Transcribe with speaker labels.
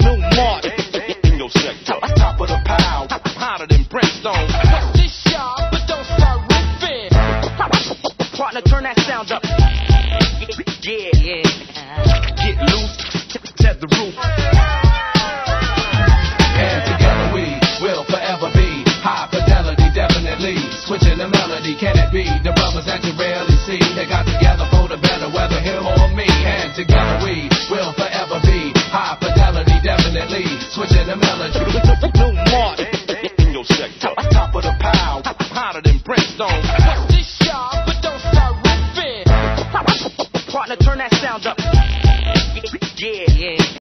Speaker 1: New Mark in your sector.
Speaker 2: Top of the pile.
Speaker 1: Hotter than brimstone.
Speaker 3: What's this, y'all? But don't start riffing. Partner, turn that sound up.
Speaker 1: Yeah, yeah. Get loose, set the roof.
Speaker 2: And together we will forever be high fidelity, definitely. Switching the melody, can it be the brothers that you rarely see? They got together for the better, whether him or me. And together we will
Speaker 1: brimstone.
Speaker 3: What's this. But don't start. Partner, turn that sound up. Yeah, yeah.